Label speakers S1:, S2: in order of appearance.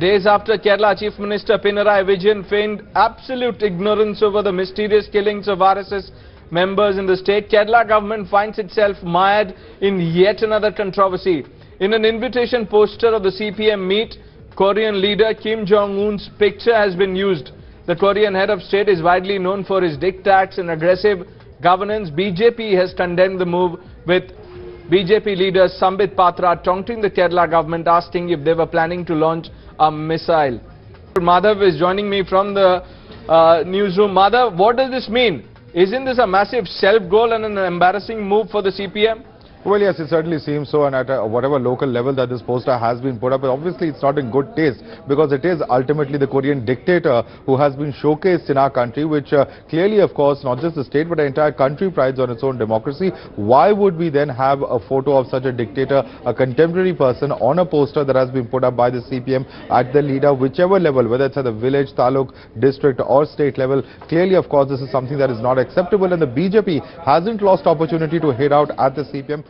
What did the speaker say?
S1: Days after Kerala Chief Minister Pinarayi Vijayan feigned absolute ignorance over the mysterious killings of RSS members in the state, Kerala government finds itself mired in yet another controversy. In an invitation poster of the CPM meet, Korean leader Kim Jong-un's picture has been used. The Korean head of state is widely known for his diktats and aggressive governance. BJP has condemned the move with BJP leader Sambit Patra taunting the Kerala government asking if they were planning to launch a missile. Madhav is joining me from the uh, newsroom. Madhav, what does this mean? Isn't this a massive self-goal and an embarrassing move for the CPM?
S2: Well, yes, it certainly seems so, and at a, whatever local level that this poster has been put up, obviously it's not in good taste because it is ultimately the Korean dictator who has been showcased in our country, which uh, clearly, of course, not just the state but the entire country prides on its own democracy. Why would we then have a photo of such a dictator, a contemporary person, on a poster that has been put up by the CPM at the leader, whichever level, whether it's at the village, taluk, district, or state level? Clearly, of course, this is something that is not acceptable, and the BJP hasn't lost opportunity to hit out at the CPM.